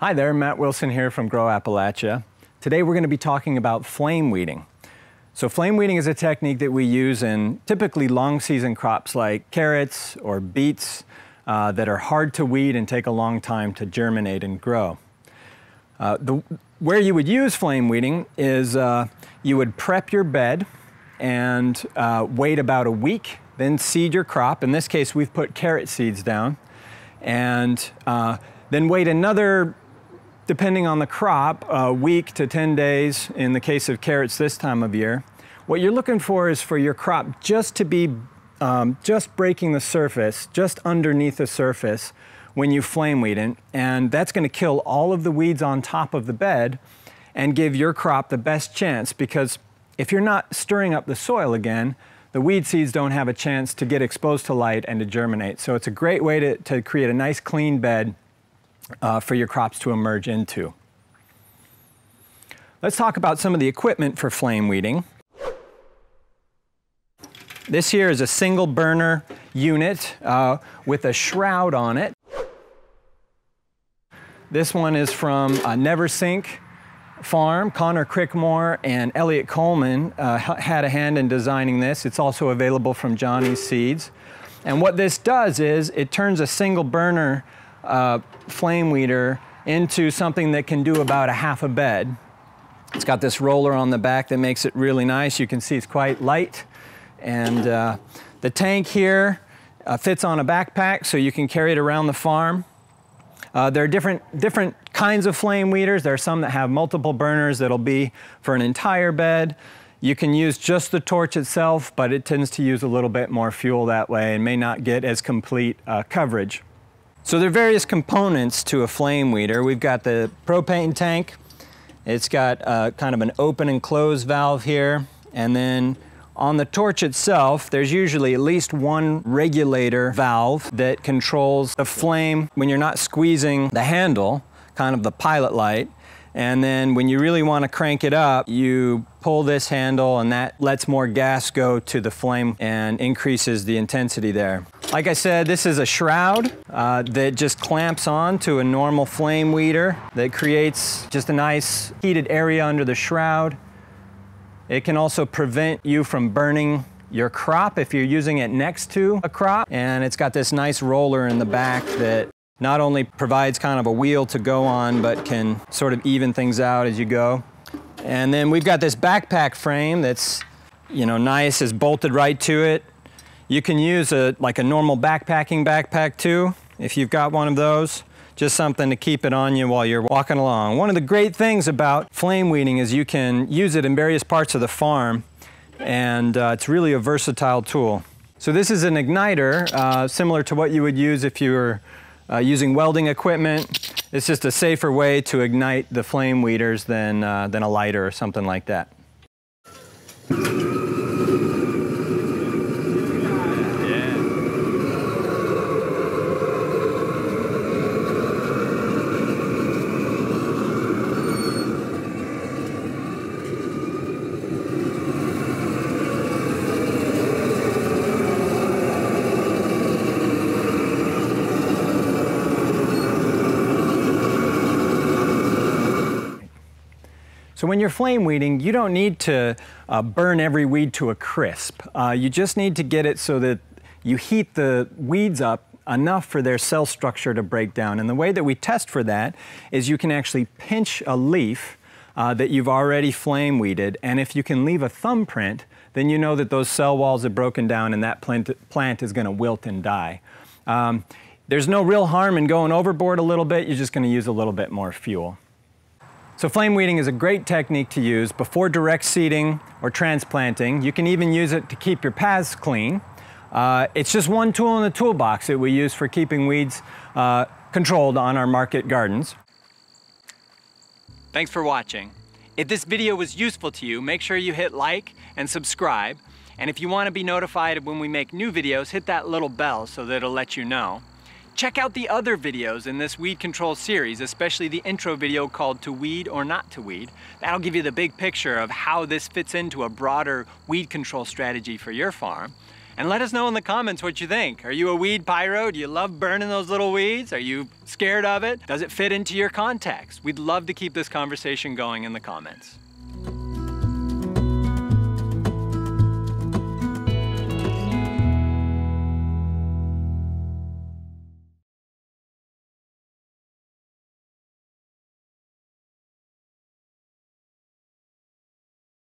Hi there, Matt Wilson here from Grow Appalachia. Today we're going to be talking about flame weeding. So flame weeding is a technique that we use in typically long season crops like carrots or beets uh, that are hard to weed and take a long time to germinate and grow. Uh, the, where you would use flame weeding is uh, you would prep your bed and uh, wait about a week, then seed your crop. In this case, we've put carrot seeds down. And uh, then wait another depending on the crop, a week to 10 days in the case of carrots this time of year. What you're looking for is for your crop just to be um, just breaking the surface, just underneath the surface when you flame weed it. And that's gonna kill all of the weeds on top of the bed and give your crop the best chance because if you're not stirring up the soil again, the weed seeds don't have a chance to get exposed to light and to germinate. So it's a great way to, to create a nice clean bed uh, for your crops to emerge into. Let's talk about some of the equipment for flame weeding. This here is a single burner unit uh, with a shroud on it. This one is from uh, Neversink Farm. Conor Crickmore and Eliot Coleman uh, had a hand in designing this. It's also available from Johnny's Seeds. And what this does is it turns a single burner uh, flame weeder into something that can do about a half a bed. It's got this roller on the back that makes it really nice. You can see it's quite light. And uh, the tank here uh, fits on a backpack so you can carry it around the farm. Uh, there are different, different kinds of flame weeders. There are some that have multiple burners that'll be for an entire bed. You can use just the torch itself, but it tends to use a little bit more fuel that way and may not get as complete uh, coverage. So there are various components to a flame weeder. We've got the propane tank. It's got uh, kind of an open and close valve here. And then on the torch itself, there's usually at least one regulator valve that controls the flame when you're not squeezing the handle, kind of the pilot light. And then when you really want to crank it up, you pull this handle and that lets more gas go to the flame and increases the intensity there. Like I said, this is a shroud uh, that just clamps on to a normal flame weeder that creates just a nice heated area under the shroud. It can also prevent you from burning your crop if you're using it next to a crop. And it's got this nice roller in the back that not only provides kind of a wheel to go on, but can sort of even things out as you go. And then we've got this backpack frame that's, you know, nice, is bolted right to it. You can use a, like a normal backpacking backpack too, if you've got one of those. Just something to keep it on you while you're walking along. One of the great things about flame weeding is you can use it in various parts of the farm and uh, it's really a versatile tool. So this is an igniter, uh, similar to what you would use if you were uh, using welding equipment. It's just a safer way to ignite the flame weeders than, uh, than a lighter or something like that. So when you're flame weeding, you don't need to uh, burn every weed to a crisp. Uh, you just need to get it so that you heat the weeds up enough for their cell structure to break down. And the way that we test for that is you can actually pinch a leaf uh, that you've already flame weeded, and if you can leave a thumbprint, then you know that those cell walls have broken down and that plant, plant is gonna wilt and die. Um, there's no real harm in going overboard a little bit, you're just gonna use a little bit more fuel. So flame weeding is a great technique to use before direct seeding or transplanting. You can even use it to keep your paths clean. Uh, it's just one tool in the toolbox that we use for keeping weeds uh, controlled on our market gardens. Thanks for watching. If this video was useful to you, make sure you hit like and subscribe. And if you want to be notified when we make new videos, hit that little bell so that it'll let you know. Check out the other videos in this weed control series, especially the intro video called To Weed or Not to Weed. That'll give you the big picture of how this fits into a broader weed control strategy for your farm. And let us know in the comments what you think. Are you a weed pyro? Do you love burning those little weeds? Are you scared of it? Does it fit into your context? We'd love to keep this conversation going in the comments.